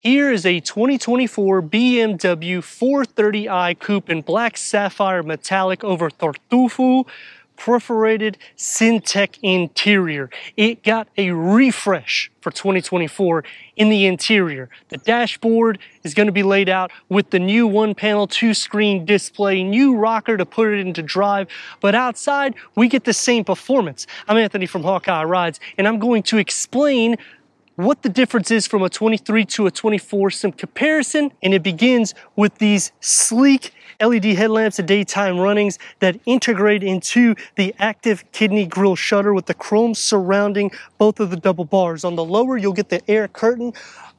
Here is a 2024 BMW 430i Coupe in black sapphire metallic over Tartufo perforated SensaTec interior. It got a refresh for 2024 in the interior. The dashboard is going to be laid out with the new one panel, two screen display, new rocker to put it into drive. But outside, we get the same performance. I'm Anthony from Hawkeye Rides, and I'm going to explain what the difference is from a 23 to a 24, some comparison, and it begins with these sleek LED headlamps and daytime runnings that integrate into the active kidney grille shutter with the chrome surrounding both of the double bars. On the lower, you'll get the air curtain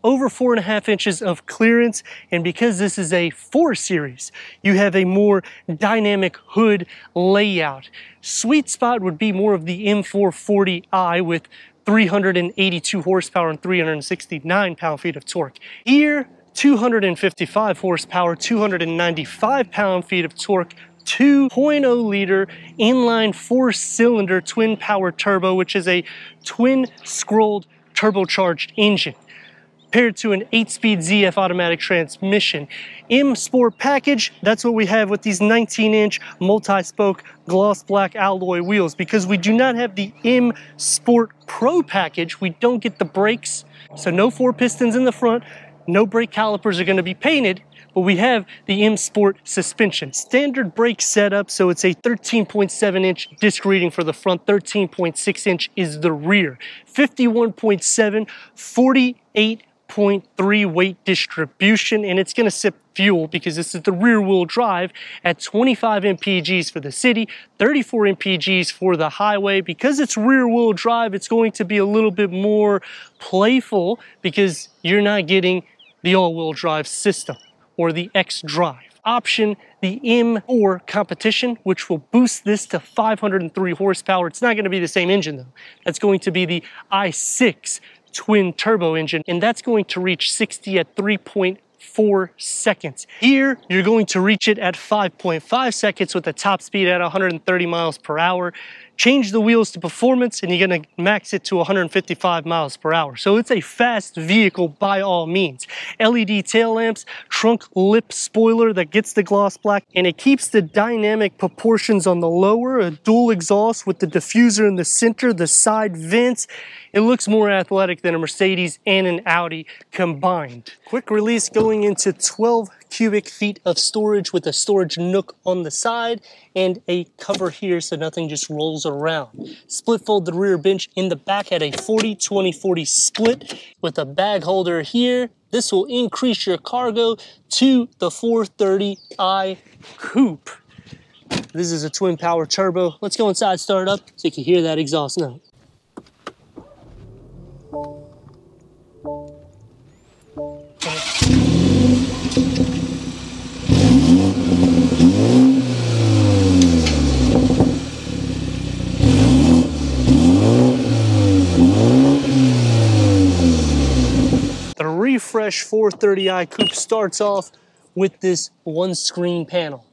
over four and a half inches of clearance. And because this is a four series, you have a more dynamic hood layout. Sweet spot would be more of the M440i with 382 horsepower and 369 pound-feet of torque. Here, 255 horsepower, 295 pound-feet of torque, 2.0 liter inline four cylinder twin power turbo, which is a twin scrolled turbocharged engine paired to an 8-speed ZF automatic transmission. M Sport package, that's what we have with these 19-inch multi-spoke gloss black alloy wheels. Because we do not have the M Sport Pro package, we don't get the brakes. So no four pistons in the front, no brake calipers are gonna be painted, but we have the M Sport suspension. Standard brake setup, so it's a 13.7 inch disc reading for the front, 13.6 inch is the rear. 51.7, 48 0.3 weight distribution and it's going to sip fuel because this is the rear wheel drive at 25 mpgs for the city 34 mpgs for the highway because it's rear wheel drive it's going to be a little bit more playful because you're not getting the all-wheel drive system or the xDrive option the M4 competition, which will boost this to 503 horsepower. It's not going to be the same engine though. That's going to be the i6 twin turbo engine, and that's going to reach 60 at 3.4 seconds. Here, you're going to reach it at 5.5 seconds with a top speed at 130 miles per hour change the wheels to performance and you're gonna max it to 155 miles per hour. So it's a fast vehicle by all means. LED tail lamps, trunk lip spoiler that gets the gloss black and it keeps the dynamic proportions on the lower, a dual exhaust with the diffuser in the center, the side vents. It looks more athletic than a Mercedes and an Audi combined. Quick release going into 12 cubic feet of storage with a storage nook on the side and a cover here so nothing just rolls around. Split fold the rear bench in the back at a 40 20 40 split with a bag holder here. This will increase your cargo to the 430i coupe. This is a twin power turbo. Let's go inside, start it up so you can hear that exhaust note. Refresh 430i coupe starts off with this one screen panel.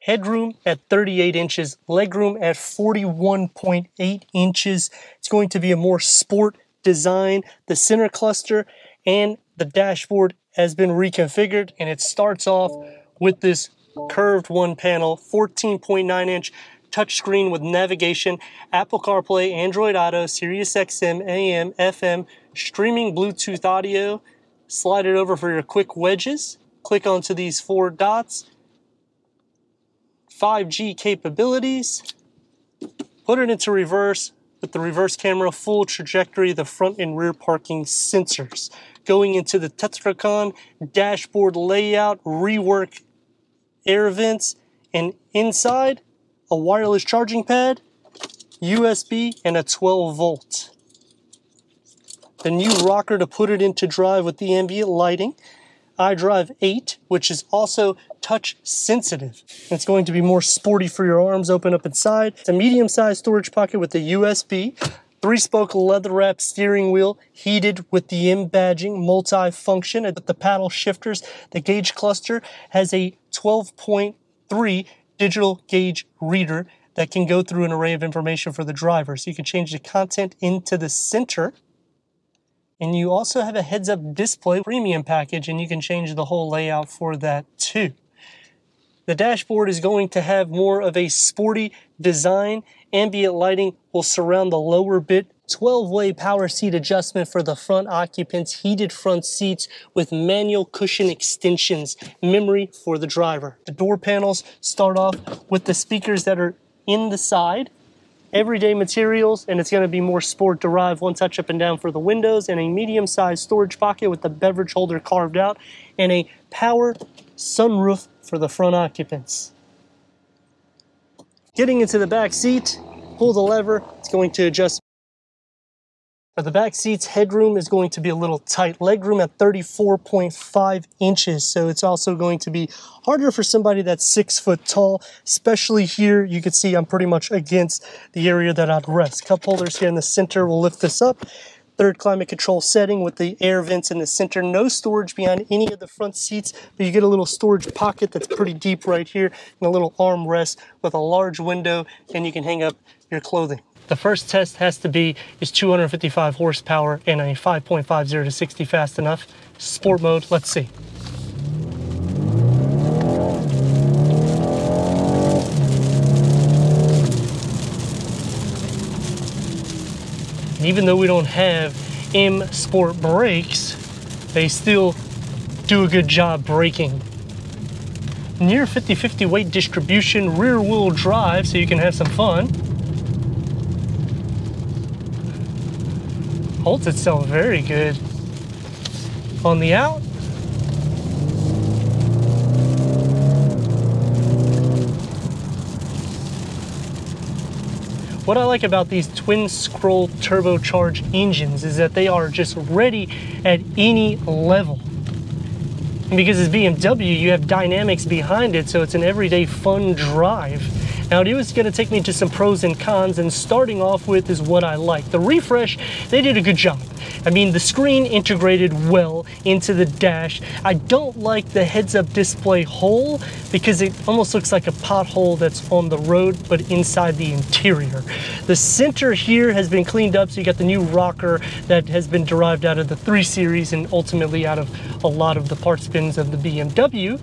Headroom at 38 inches, legroom at 41.8 inches. It's going to be a more sport design. The center cluster and the dashboard has been reconfigured and it starts off with this curved one panel, 14.9 inch touchscreen with navigation, Apple CarPlay, Android Auto, Sirius XM, AM, FM, streaming Bluetooth audio. Slide it over for your quick wedges. Click onto these four dots. 5G capabilities. Put it into reverse with the reverse camera, full trajectory, the front and rear parking sensors. Going into the Tetracon dashboard layout, rework air vents, and inside a wireless charging pad, USB, and a 12 volt. The new rocker to put it into drive with the ambient lighting, iDrive 8, which is also touch sensitive. It's going to be more sporty for your arms, open up inside. It's a medium sized storage pocket with a USB, three spoke leather wrapped steering wheel, heated with the M badging, multi-function the paddle shifters. The gauge cluster has a 12.3 digital gauge reader that can go through an array of information for the driver. So you can change the content into the center. And you also have a heads up display premium package and you can change the whole layout for that too. The dashboard is going to have more of a sporty design. Ambient lighting will surround the lower bit 12-way power seat adjustment for the front occupants, heated front seats with manual cushion extensions, memory for the driver. The door panels start off with the speakers that are in the side, everyday materials, and it's gonna be more sport derived, one touch up and down for the windows, and a medium-sized storage pocket with the beverage holder carved out, and a power sunroof for the front occupants. Getting into the back seat, pull the lever, it's going to adjust for the back seat's headroom is going to be a little tight. Legroom at 34.5 inches, so it's also going to be harder for somebody that's six foot tall, especially here. You can see I'm pretty much against the area that I'd rest. Cup holders here in the center will lift this up. Third climate control setting with the air vents in the center. No storage behind any of the front seats, but you get a little storage pocket that's pretty deep right here and a little armrest with a large window and you can hang up your clothing. The first test has to be is 255 horsepower and a 5.50 to 60 fast enough. Sport mode, let's see. And even though we don't have M Sport brakes, they still do a good job braking. Near 50-50 weight distribution, rear wheel drive so you can have some fun. Holds itself very good. On the out, What I like about these twin scroll turbocharged engines is that they are just ready at any level. And because it's BMW, you have dynamics behind it, so it's an everyday fun drive. Now it is gonna take me to some pros and cons and starting off with is what I like. The refresh, they did a good job. I mean, the screen integrated well into the dash. I don't like the heads-up display hole because it almost looks like a pothole that's on the road, but inside the interior. The center here has been cleaned up, so you got the new rocker that has been derived out of the 3 Series and ultimately out of a lot of the parts bins of the BMW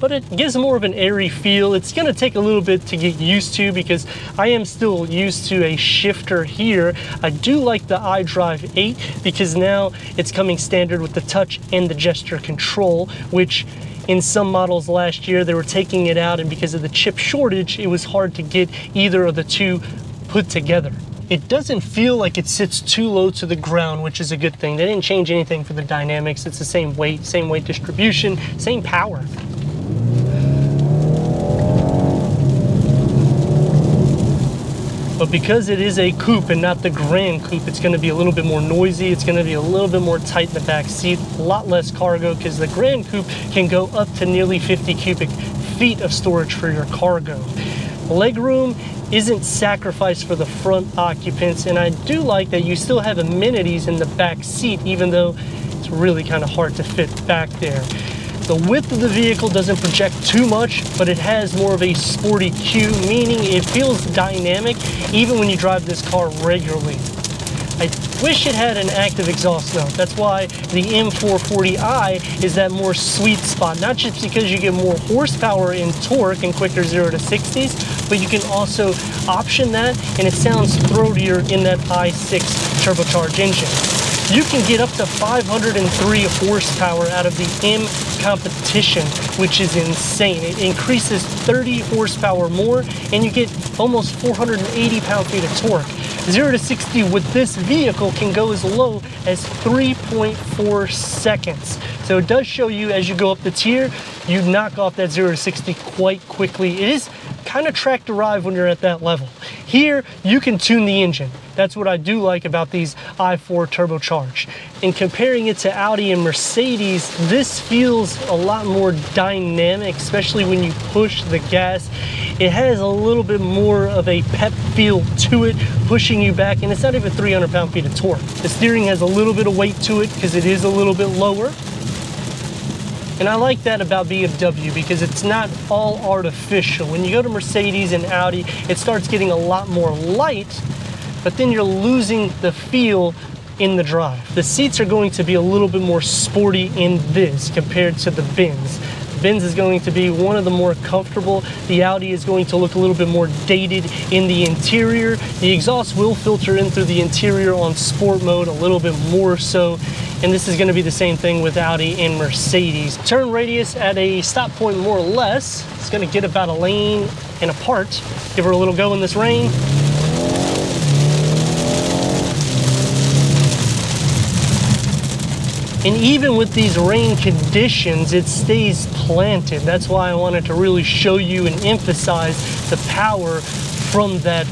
but it gives more of an airy feel. It's gonna take a little bit to get used to because I am still used to a shifter here. I do like the iDrive 8 because now it's coming standard with the touch and the gesture control, which in some models last year they were taking it out and because of the chip shortage it was hard to get either of the two put together. It doesn't feel like it sits too low to the ground, which is a good thing. They didn't change anything for the dynamics. It's the same weight, same weight distribution, same power. But because it is a coupe and not the Gran Coupe, it's gonna be a little bit more noisy. It's gonna be a little bit more tight in the back seat, a lot less cargo because the Gran Coupe can go up to nearly 50 cubic feet of storage for your cargo. Legroom isn't sacrificed for the front occupants, and I do like that you still have amenities in the back seat, even though it's really kind of hard to fit back there. The width of the vehicle doesn't project too much, but it has more of a sporty cue, meaning it feels dynamic even when you drive this car regularly. I wish it had an active exhaust note. That's why the M440i is that more sweet spot, not just because you get more horsepower and torque and quicker 0 to 60s, but you can also option that and it sounds throatier in that i6 turbocharged engine. You can get up to 503 horsepower out of the M competition, which is insane. It increases 30 horsepower more, and you get almost 480 pound-feet of torque. 0 to 60 with this vehicle can go as low as 3.4 seconds. So it does show you as you go up the tier, you knock off that 0 to 60 quite quickly. It is kind of track drive when you're at that level. Here, you can tune the engine. That's what I do like about these i4 turbocharged. In comparing it to Audi and Mercedes, this feels a lot more dynamic, especially when you push the gas. It has a little bit more of a pep feel to it, pushing you back, and it's not even 300 pound-feet of torque. The steering has a little bit of weight to it because it is a little bit lower, And I like that about BMW because it's not all artificial. When you go to Mercedes and Audi, it starts getting a lot more light, but then you're losing the feel in the drive. The seats are going to be a little bit more sporty in this compared to the Benz. Benz is going to be one of the more comfortable. The Audi is going to look a little bit more dated in the interior. The exhaust will filter in through the interior on sport mode a little bit more so. And this is gonna be the same thing with Audi and Mercedes. Turn radius at a stop point more or less. It's gonna get about a lane and a part. Give her a little go in this rain. And even with these rain conditions, it stays planted. That's why I wanted to really show you and emphasize the power from that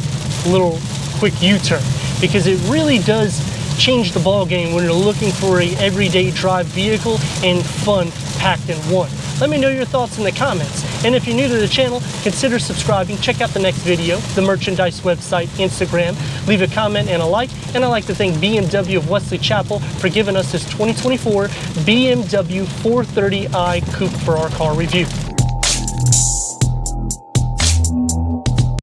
little quick U-turn because it really does change the ball game when you're looking for a everyday drive vehicle and fun packed in one. Let me know your thoughts in the comments. And if you're new to the channel, consider subscribing. Check out the next video, the merchandise website, Instagram. Leave a comment and a like. And I'd like to thank BMW of Wesley Chapel for giving us this 2024 BMW 430i Coupe for our car review.